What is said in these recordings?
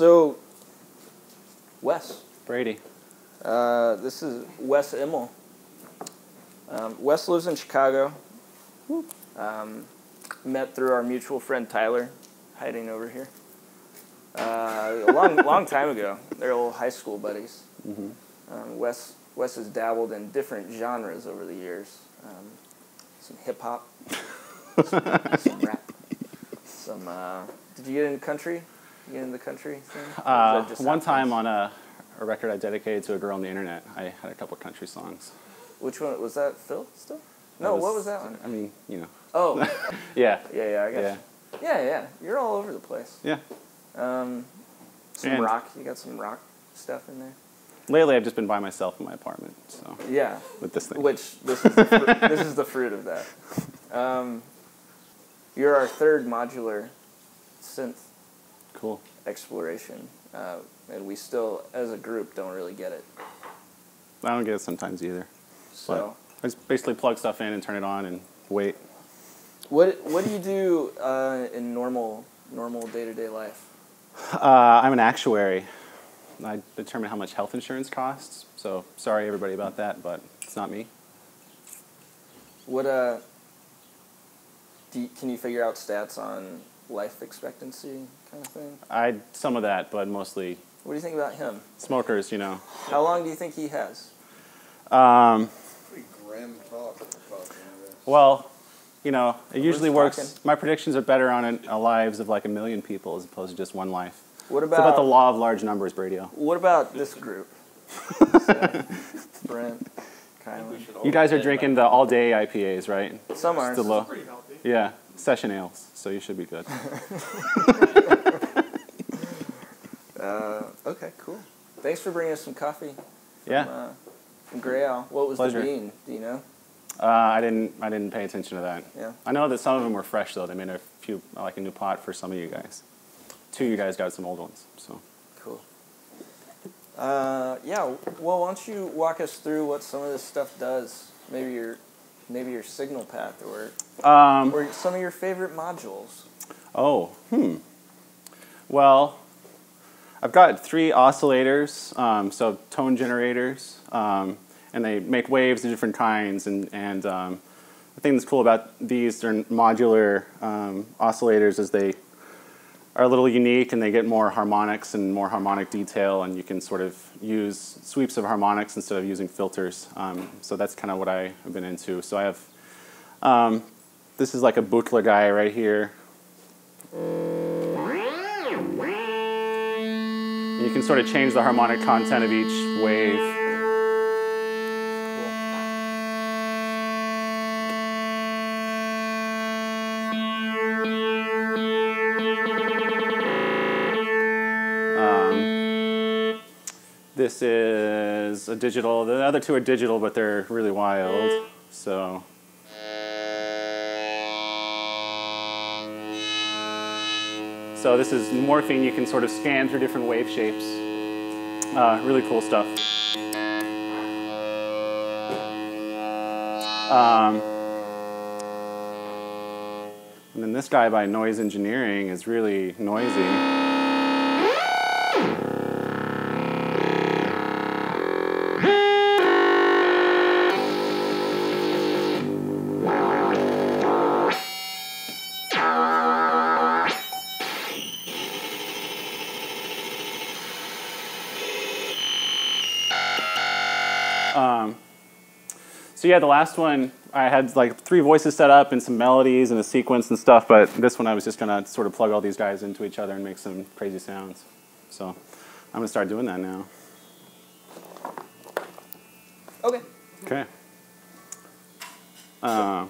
So, Wes, Brady. uh, this is Wes Immel. Um, Wes lives in Chicago. Um, met through our mutual friend Tyler, hiding over here. Uh, a long, long time ago. They're old high school buddies. Mhm. Um, Wes, Wes has dabbled in different genres over the years. Um, some hip hop, some rap, some. Uh, did you get into country? You get the country thing? Uh, just one time on a, a record I dedicated to a girl on the internet, I had a couple country songs. Which one was that? Phil still? No, what was that one? I mean, you know. Oh, Yeah. yeah, yeah, I got Yeah. Yeah, yeah. You're all over the place. Yeah. Um, some And- rock. You got some rock stuff in there. Lately, I've just been by myself in my apartment, so Yeah. with this thing. Which this is the fru- this is the fruit of that. Um, you're our third modular synth Cool. exploration, uh, and we still, as a group, don't really get it. I don't get it sometimes either. So, I just basically plug stuff in and turn it on and wait. what what do you do uh, in normal normal day to day life? Uh, I'm an actuary. I determine how much health insurance costs. So sorry everybody about that, but it's not me. What uh? Do you, can you figure out stats on life expectancy kind of thing? I some of that, but mostly What do you think about him? smokers. You know. How long do you think he has? Um, Pretty grim talk about that. well, you know, it usually works. talking. My predictions are better on an, a lives of like a million people as opposed to just one life. What It's about the law of large numbers, Bradio. what about this group? So, Brent, Kylan. You guys are drinking the all-day IPAs, right? Some are. It's the low. Pretty healthy. Yeah, session ales. So you should be good. Uh, okay, cool. Thanks for bringing us some coffee. From, Yeah. Uh, from Grey Owl. What was Pleasure. the bean? Do you know? Uh, I didn't. I didn't pay attention to that. Yeah. I know that some of them were fresh though. They made a few, like a new pot for some of you guys. Two of you guys got some old ones. So Cool. Uh, yeah. Well, why don't you walk us through what some of this stuff does? Maybe your, maybe your signal path, or um, or some of your favorite modules. Oh, hmm. Well, I've got three oscillators, um, so tone generators, um, and they make waves of different kinds. And, and um, the thing that's cool about these, they're modular um, oscillators, is they are a little unique and they get more harmonics and more harmonic detail, and you can sort of use sweeps of harmonics instead of using filters. Um, so that's kind of what I have been into. So I have um, this is like a Buchla guy right here. You can sort of change the harmonic content of each wave. Um, this is a digital. The other two are digital, but they're really wild. So. So this is morphine. You can sort of scan through different wave shapes. Uh, really cool stuff. Um, And then this guy by Noise Engineering is really noisy. So yeah, the last one I had like three voices set up and some melodies and a sequence and stuff, but this one I was just gonna sort of plug all these guys into each other and make some crazy sounds. So I'm gonna start doing that now. Okay. Okay. Uh,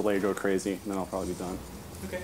delay go crazy, and then I'll probably be done. Okay.